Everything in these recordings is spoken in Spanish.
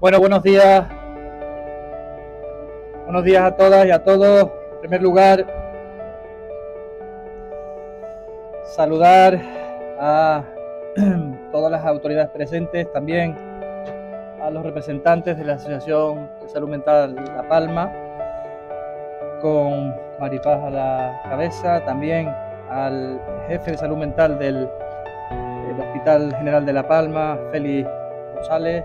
Bueno, buenos días. Buenos días a todas y a todos. En primer lugar, saludar a todas las autoridades presentes, también a los representantes de la Asociación de Salud Mental La Palma, con Maripaz a la cabeza, también al jefe de salud mental del, del Hospital General de La Palma, Félix González,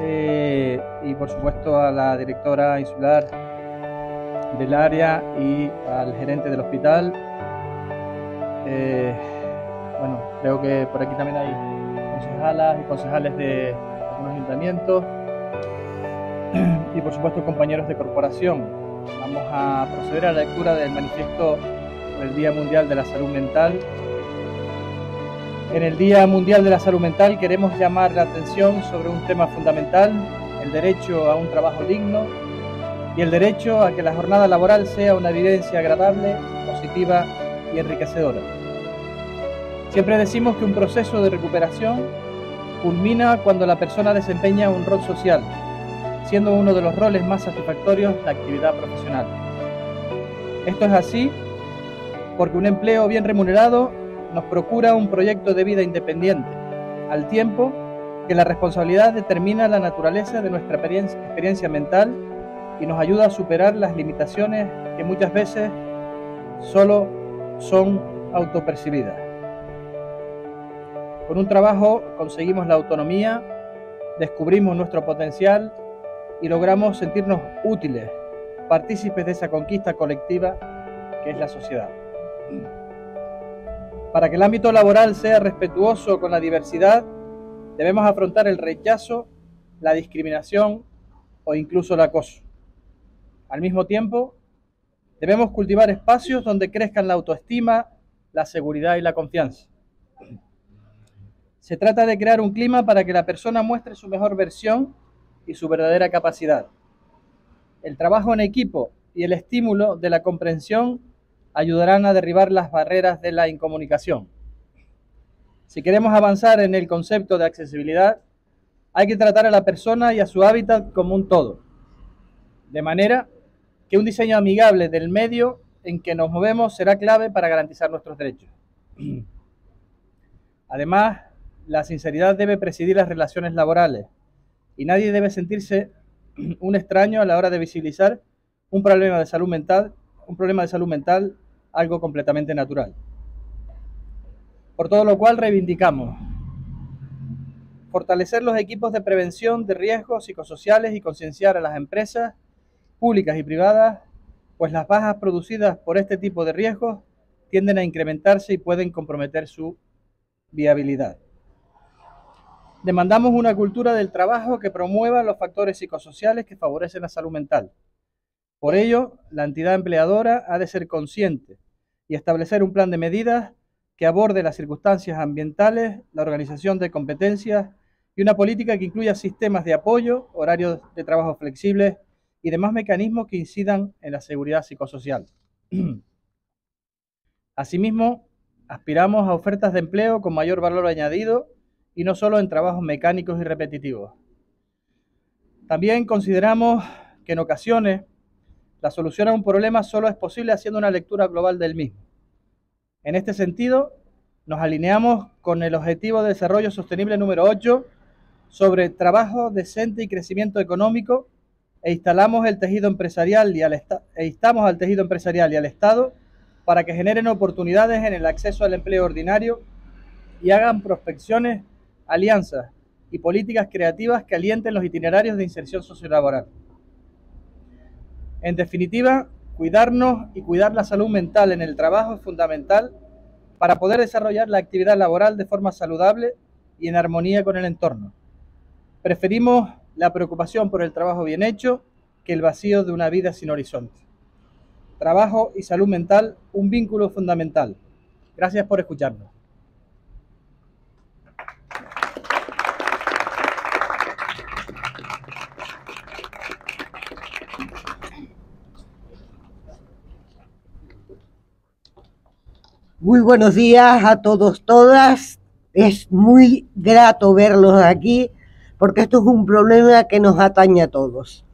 eh, y por supuesto a la directora insular del área y al gerente del hospital. Eh, bueno, creo que por aquí también hay concejalas y concejales de algunos ayuntamientos y por supuesto compañeros de corporación. Vamos a proceder a la lectura del manifiesto por el Día Mundial de la Salud Mental en el Día Mundial de la Salud Mental queremos llamar la atención sobre un tema fundamental, el derecho a un trabajo digno y el derecho a que la jornada laboral sea una vivencia agradable, positiva y enriquecedora. Siempre decimos que un proceso de recuperación culmina cuando la persona desempeña un rol social, siendo uno de los roles más satisfactorios la actividad profesional. Esto es así porque un empleo bien remunerado nos procura un proyecto de vida independiente, al tiempo que la responsabilidad determina la naturaleza de nuestra experiencia, mental y nos ayuda a superar las limitaciones que muchas veces solo son autopercibidas. Con un trabajo conseguimos la autonomía, descubrimos nuestro potencial y logramos sentirnos útiles, partícipes de esa conquista colectiva que es la sociedad. Para que el ámbito laboral sea respetuoso con la diversidad, debemos afrontar el rechazo, la discriminación o incluso el acoso. Al mismo tiempo, debemos cultivar espacios donde crezcan la autoestima, la seguridad y la confianza. Se trata de crear un clima para que la persona muestre su mejor versión y su verdadera capacidad. El trabajo en equipo y el estímulo de la comprensión ayudarán a derribar las barreras de la incomunicación. Si queremos avanzar en el concepto de accesibilidad, hay que tratar a la persona y a su hábitat como un todo, de manera que un diseño amigable del medio en que nos movemos será clave para garantizar nuestros derechos. Además, la sinceridad debe presidir las relaciones laborales y nadie debe sentirse un extraño a la hora de visibilizar un problema de salud mental, un problema de salud mental algo completamente natural. Por todo lo cual reivindicamos fortalecer los equipos de prevención de riesgos psicosociales y concienciar a las empresas públicas y privadas, pues las bajas producidas por este tipo de riesgos tienden a incrementarse y pueden comprometer su viabilidad. Demandamos una cultura del trabajo que promueva los factores psicosociales que favorecen la salud mental. Por ello, la entidad empleadora ha de ser consciente y establecer un plan de medidas que aborde las circunstancias ambientales, la organización de competencias y una política que incluya sistemas de apoyo, horarios de trabajo flexibles y demás mecanismos que incidan en la seguridad psicosocial. Asimismo, aspiramos a ofertas de empleo con mayor valor añadido y no solo en trabajos mecánicos y repetitivos. También consideramos que en ocasiones la solución a un problema solo es posible haciendo una lectura global del mismo. En este sentido, nos alineamos con el Objetivo de Desarrollo Sostenible número 8 sobre trabajo decente y crecimiento económico e instalamos el tejido empresarial y al e instamos al tejido empresarial y al Estado para que generen oportunidades en el acceso al empleo ordinario y hagan prospecciones, alianzas y políticas creativas que alienten los itinerarios de inserción sociolaboral. En definitiva, cuidarnos y cuidar la salud mental en el trabajo es fundamental para poder desarrollar la actividad laboral de forma saludable y en armonía con el entorno. Preferimos la preocupación por el trabajo bien hecho que el vacío de una vida sin horizonte. Trabajo y salud mental, un vínculo fundamental. Gracias por escucharnos. Muy buenos días a todos, todas. Es muy grato verlos aquí porque esto es un problema que nos atañe a todos.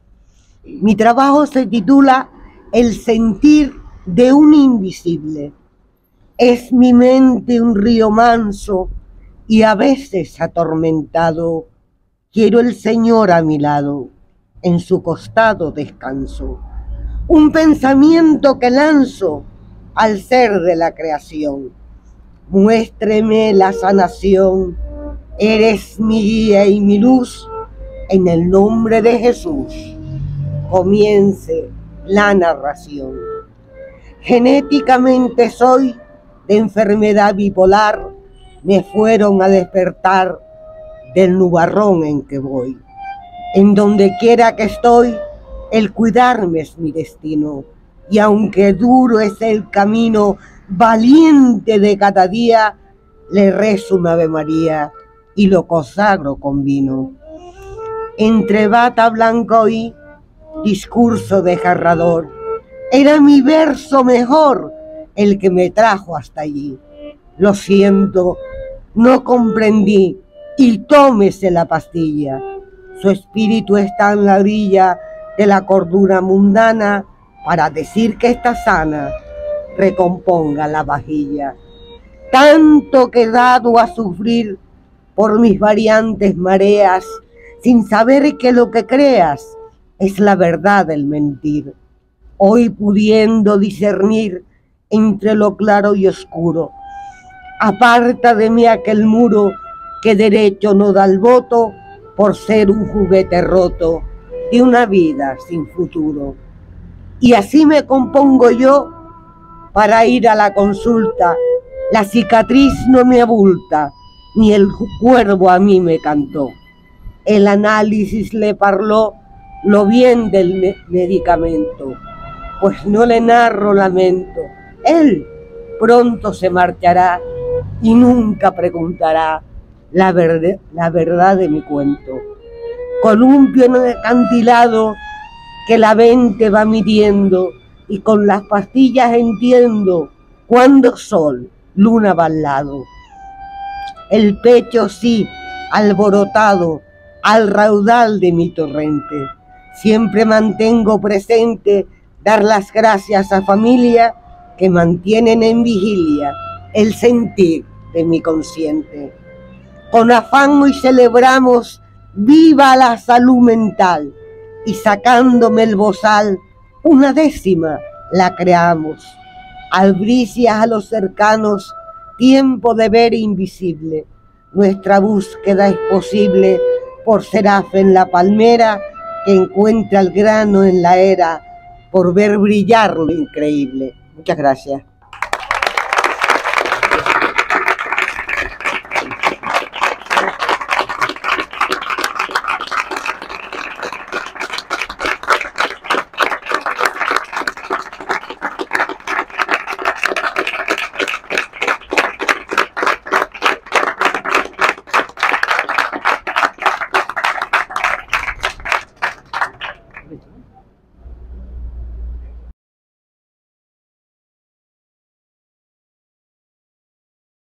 Mi trabajo se titula El sentir de un invisible. Es mi mente un río manso y a veces atormentado. Quiero el Señor a mi lado, en su costado descanso. Un pensamiento que lanzo al ser de la creación. Muéstreme la sanación, eres mi guía y mi luz, en el nombre de Jesús. Comience la narración. Genéticamente soy de enfermedad bipolar, me fueron a despertar del nubarrón en que voy. En donde quiera que estoy, el cuidarme es mi destino. Y aunque duro es el camino, valiente de cada día, le rezo una Ave María y lo consagro con vino. Entre bata blanco y discurso desgarrador, era mi verso mejor el que me trajo hasta allí. Lo siento, no comprendí y tómese la pastilla. Su espíritu está en la orilla de la cordura mundana para decir que está sana, recomponga la vajilla. Tanto que dado a sufrir por mis variantes mareas, sin saber que lo que creas es la verdad del mentir. Hoy pudiendo discernir entre lo claro y oscuro, aparta de mí aquel muro que derecho no da el voto por ser un juguete roto de una vida sin futuro. Y así me compongo yo para ir a la consulta. La cicatriz no me abulta, ni el cuervo a mí me cantó. El análisis le parló lo bien del medicamento, pues no le narro lamento. Él pronto se marchará y nunca preguntará la, la verdad de mi cuento. Columpio en el acantilado que la vente va midiendo y con las pastillas entiendo cuando sol, luna va al lado. El pecho sí, alborotado al raudal de mi torrente. Siempre mantengo presente dar las gracias a familia que mantienen en vigilia el sentir de mi consciente. Con afán hoy celebramos viva la salud mental y sacándome el bozal, una décima la creamos. Albricias a los cercanos, tiempo de ver invisible. Nuestra búsqueda es posible por Seraf en la palmera que encuentra el grano en la era, por ver brillar lo increíble. Muchas gracias.